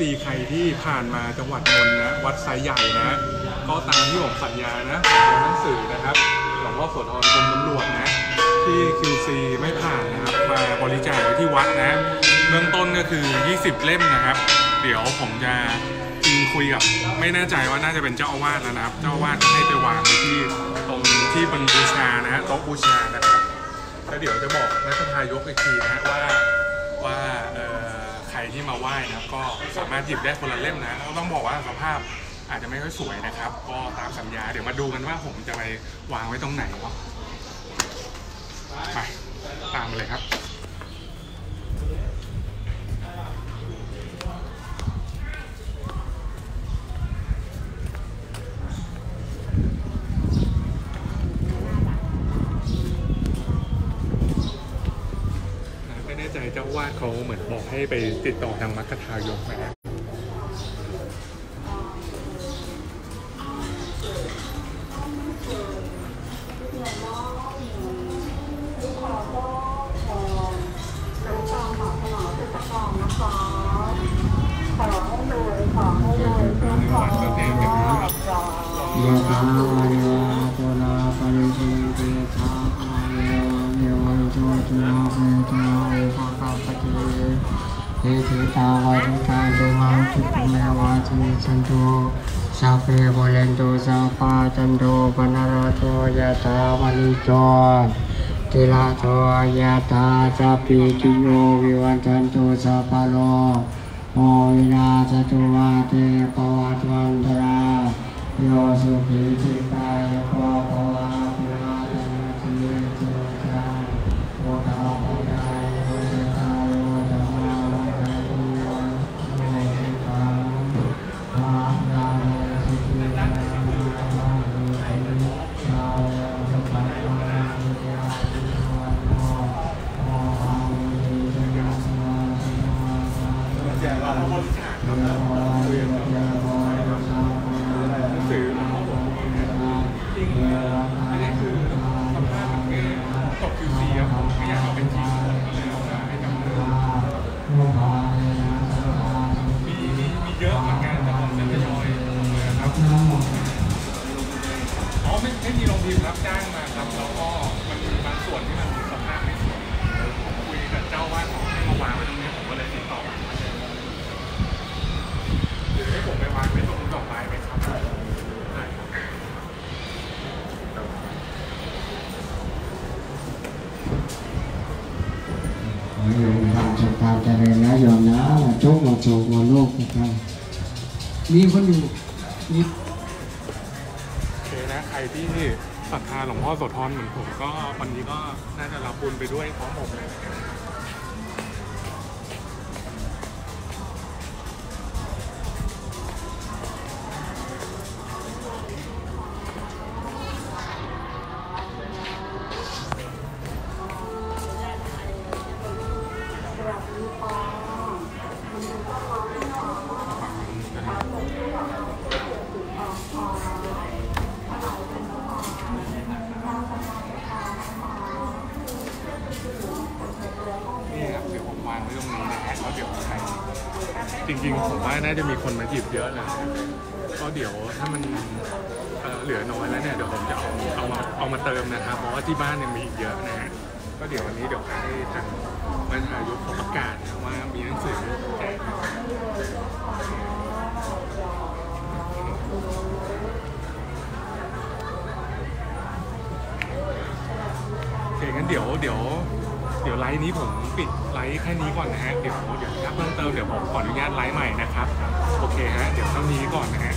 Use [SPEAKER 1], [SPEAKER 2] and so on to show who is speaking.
[SPEAKER 1] FC ใครที่ผ่านมาจังหวัดนนท์นะ วัดไซใหญ่นะ ก็ตามที่ผมสัญญานะผมหนังสือนะครับหลวงพ่อโสธรกรมตำรวจนะ ที่ QC ไม่ผ่านนะครับ มาบริจาคไว้ที่วัดนะเบื้องต้นก็คือ 20 เล่มนะครับ เดี๋ยวผมจะจริงคุยกับไม่แน่ใจว่าน่าจะเป็นเจ้าอาวาสแล้วนะครับ เจ้าอาวาสให้ไปวางที่ตรงที่บังบูชานะฮะโต๊ะบูชานะครับแล้วเดี๋ยวจะบอกรัฐทายกอีกทีนะว่าว่าเอ่อ รที่มาไหว้นะก็สามารถหยิบได้คนละเล่มนะก็ต้องบอกว่าสภาพอาจจะไม่ค่อยสวยนะครับ ก็ตามสัญญาเดี๋ยวมาดูกันว่าผมจะไปวางไว้ตรงไหนไปตามมาเลยครับ เขาเหมือนบอกให้ไปติดต่อทางมัคทายกนะครับ
[SPEAKER 2] ยะถาวะริวะตุ มาตุตเมวาจิสันตุสัพเพโมเลนตุสัพพะจันโตปนารโตยะตาวะริโตติลาโตยะตาสัพพิจิโยวิวันจันตุสัพพะโลโมวินาสตุวาเตปวัตวันตราโยสุขีจิตา
[SPEAKER 1] ไม่มีโรงพิมพ์รับจ้างมาครับแล้วก็มันมีบางส่วนที่มันสภาพไม่สวยคุยกับเจ้าว่าเขาให้มาวางไว้ตรงนี้ผมก็เลยติดต่อมาหรือให้ผมไปวางไว้ตรงดอกไม้ไหมครับได้ครับ
[SPEAKER 2] ขอ โยมทำสุขภาพเจริญนะโยมนะจุกหมดโศกหมดโลกนะครับมีคนอยู่มี
[SPEAKER 1] โอเคนะใครที่ศรัทธาหลวงพ่อโสธรเหมือนผมก็วันนี้ก็น่าจะรับบุญไปด้วยพร้อมผมเลยางไว้ตรงนี้นะแล้วเดี๋ยวใครจริงๆ ผมว่าน่าจะมีคนมาหยิบเยอะนะก็เดี๋ยวถ้ามันเเหลือน้อยแล้วเนี่ยเดี๋ยวผมจะเอาเอามาเอามาเติมนะครับเพราะว่าที่บ้านยังมีอีกเยอะนะฮะก็เดี๋ยววันนี้เดี๋ยวให้ทางบรรทายกเขาประกาศนะว่ามีหนังสือแจกโอเคงั้นเดี๋ยวเดี๋ยว เดี๋ยวไลฟ์นี้ผมปิดไลฟ์แค่นี้ก่อนนะฮะ เดี๋ยวเดี๋ยวถ้าเพิ่มเติมเดี๋ยวผมขออนุญาตไลฟ์ใหม่นะครับ โอเคฮะ เดี๋ยวเท่านี้ก่อนนะฮะ